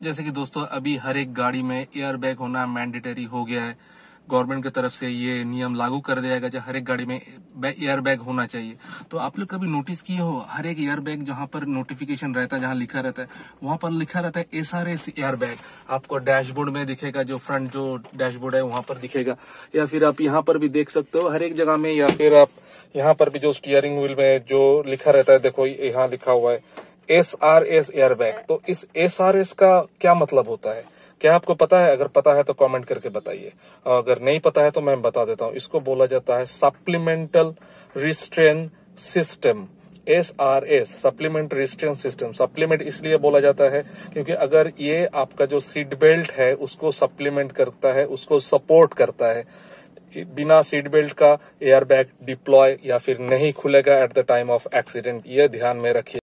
जैसे कि दोस्तों, अभी हर एक गाड़ी में एयर बैग होना मैंडेटरी हो गया है। गवर्नमेंट की तरफ़ से ये नियम लागू कर दिया गया हर एक गाड़ी में एयर बैग होना चाहिए। तो आप लोग कभी नोटिस किए हो? हर एक एयर बैग जहाँ पर नोटिफिकेशन रहता है, जहाँ लिखा रहता है, वहाँ पर लिखा रहता है S R S air bag आपको डैशबोर्ड में दिखेगा जो फ्रंट जो डैशबोर्ड है, वहाँ पर दिखेगा। या फिर आप यहाँ पर भी देख सकते हो हर एक जगह में, या फिर आप यहाँ पर भी जो स्टीयरिंग व्हील में जो लिखा रहता है, देखो यहाँ लिखा हुआ है। S R S air bag तो इस एस आर एस का क्या मतलब होता है? क्या आपको पता है? अगर पता है तो कमेंट करके बताइए। अगर नहीं पता है तो मैं बता देता हूँ। इसको बोला जाता है supplemental restraint system S R S supplement restraint system supplement इसलिए बोला जाता है क्योंकि अगर ये आपका जो सीट बेल्ट है, उसको सप्लीमेंट करता है, उसको सपोर्ट करता है, बिना सीट बेल्ट का एयर बैग डिप्लॉय या फिर नहीं खुलेगा at the time of accident ये ध्यान में रखिए।